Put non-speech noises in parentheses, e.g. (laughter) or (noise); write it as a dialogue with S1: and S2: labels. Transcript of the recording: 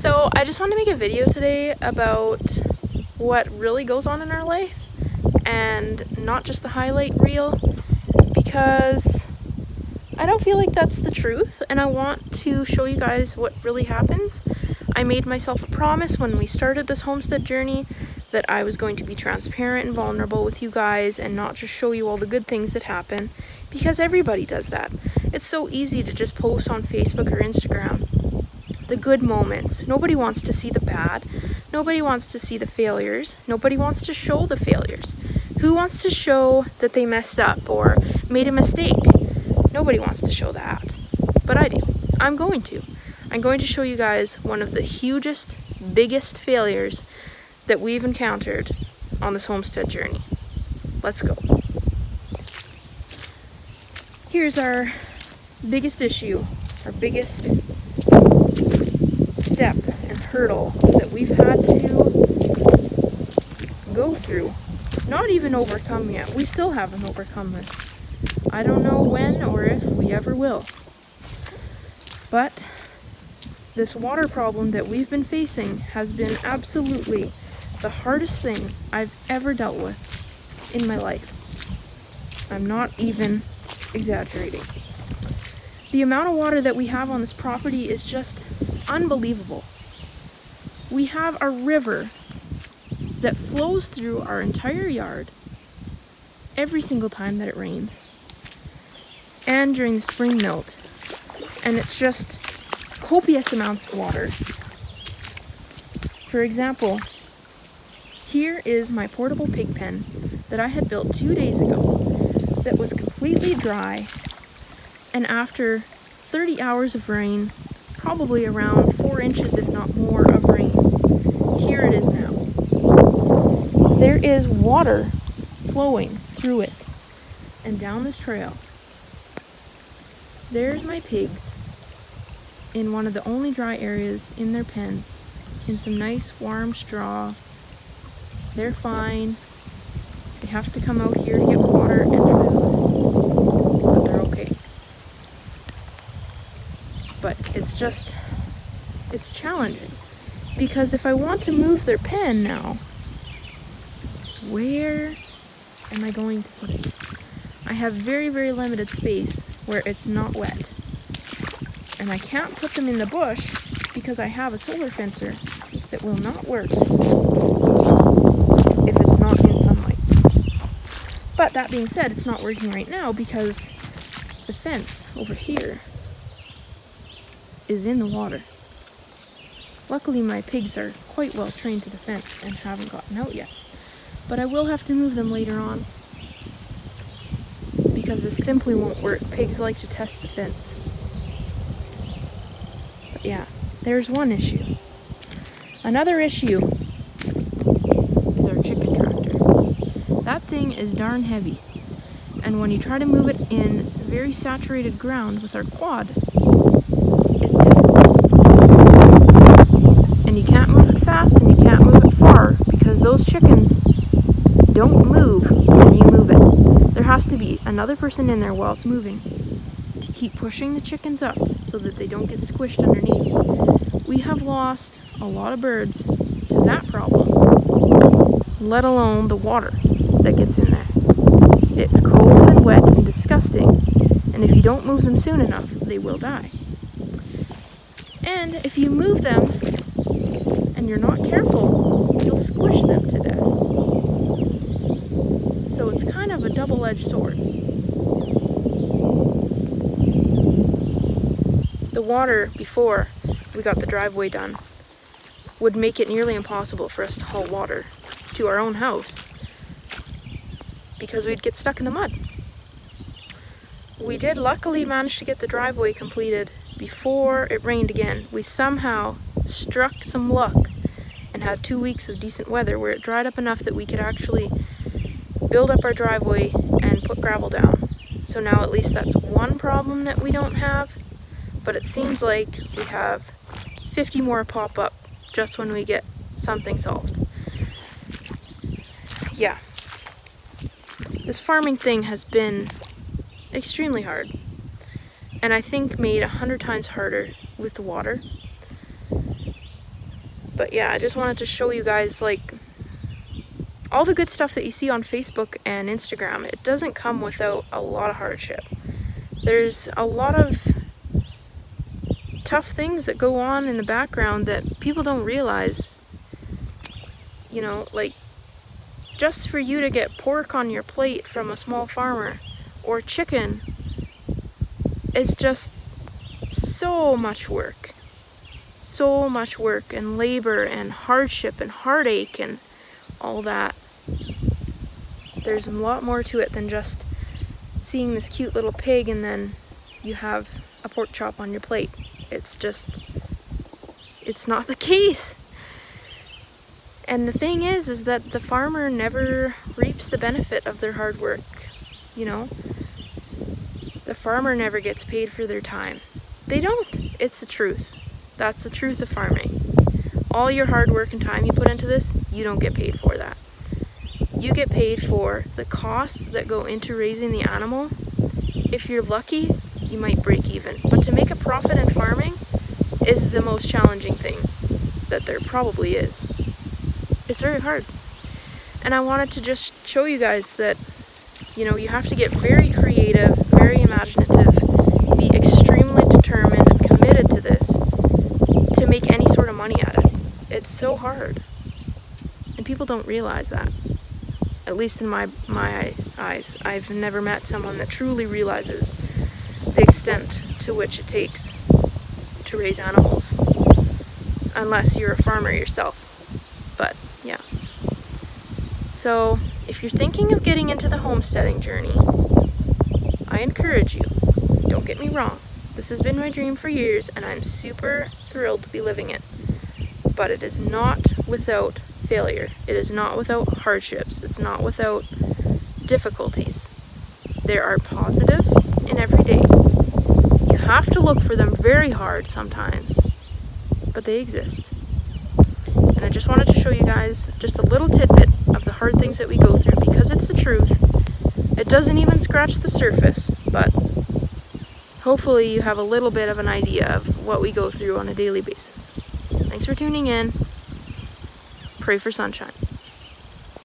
S1: So I just wanted to make a video today about what really goes on in our life and not just the highlight reel because I don't feel like that's the truth and I want to show you guys what really happens. I made myself a promise when we started this homestead journey that I was going to be transparent and vulnerable with you guys and not just show you all the good things that happen because everybody does that. It's so easy to just post on Facebook or Instagram the good moments. Nobody wants to see the bad. Nobody wants to see the failures. Nobody wants to show the failures. Who wants to show that they messed up or made a mistake? Nobody wants to show that. But I do. I'm going to. I'm going to show you guys one of the hugest, biggest failures that we've encountered on this homestead journey. Let's go. Here's our biggest issue, our biggest hurdle that we've had to go through. Not even overcome yet. We still haven't overcome this. I don't know when or if we ever will. But this water problem that we've been facing has been absolutely the hardest thing I've ever dealt with in my life. I'm not even exaggerating. The amount of water that we have on this property is just unbelievable. We have a river that flows through our entire yard every single time that it rains and during the spring melt. And it's just copious amounts of water. For example, here is my portable pig pen that I had built two days ago that was completely dry and after 30 hours of rain, probably around 4 inches if not more of rain, it is now. There is water flowing through it and down this trail. There's my pigs in one of the only dry areas in their pen in some nice warm straw they're fine. They have to come out here to get water and food, but they're okay. But it's just, it's challenging. Because if I want to move their pen now, where am I going to put it? I have very, very limited space where it's not wet. And I can't put them in the bush because I have a solar fencer that will not work if it's not in sunlight. But that being said, it's not working right now because the fence over here is in the water. Luckily my pigs are quite well trained to the fence and haven't gotten out yet. But I will have to move them later on because this simply won't work. Pigs like to test the fence. But yeah, there's one issue. Another issue is our chicken tractor. That thing is darn heavy. And when you try to move it in very saturated ground with our quad, it's difficult. And you can't move it fast and you can't move it far because those chickens don't move when you move it. There has to be another person in there while it's moving to keep pushing the chickens up so that they don't get squished underneath. We have lost a lot of birds to that problem, let alone the water that gets in there. It's cold and wet and disgusting, and if you don't move them soon enough, they will die. And if you move them and you're not careful, you'll squish them to death. So it's kind of a double-edged sword. The water before we got the driveway done would make it nearly impossible for us to haul water to our own house because we'd get stuck in the mud. We did luckily manage to get the driveway completed before it rained again. We somehow struck some luck and had two weeks of decent weather where it dried up enough that we could actually build up our driveway and put gravel down. So now at least that's one problem that we don't have, but it seems like we have 50 more pop up just when we get something solved. Yeah. This farming thing has been extremely hard. And I think made a hundred times harder with the water. But yeah, I just wanted to show you guys like all the good stuff that you see on Facebook and Instagram. It doesn't come without a lot of hardship. There's a lot of tough things that go on in the background that people don't realize. You know, like just for you to get pork on your plate from a small farmer or chicken is just so much work. So much work and labor and hardship and heartache and all that. There's a lot more to it than just seeing this cute little pig and then you have a pork chop on your plate. It's just, it's not the (laughs) case. And the thing is, is that the farmer never reaps the benefit of their hard work, you know? Farmer never gets paid for their time. They don't. It's the truth. That's the truth of farming. All your hard work and time you put into this, you don't get paid for that. You get paid for the costs that go into raising the animal. If you're lucky, you might break even. But to make a profit in farming is the most challenging thing that there probably is. It's very hard. And I wanted to just show you guys that, you know, you have to get very creative, very imaginative, be extremely determined and committed to this to make any sort of money at it. It's so hard. And people don't realize that. At least in my, my eyes. I've never met someone that truly realizes the extent to which it takes to raise animals. Unless you're a farmer yourself. But, yeah. So, if you're thinking of getting into the homesteading journey, I encourage you. Don't get me wrong. This has been my dream for years, and I'm super thrilled to be living it. But it is not without failure. It is not without hardships. It's not without difficulties. There are positives in every day. You have to look for them very hard sometimes, but they exist. And I just wanted to show you guys just a little tidbit hard things that we go through because it's the truth. It doesn't even scratch the surface, but hopefully you have a little bit of an idea of what we go through on a daily basis. Thanks for tuning in. Pray for sunshine.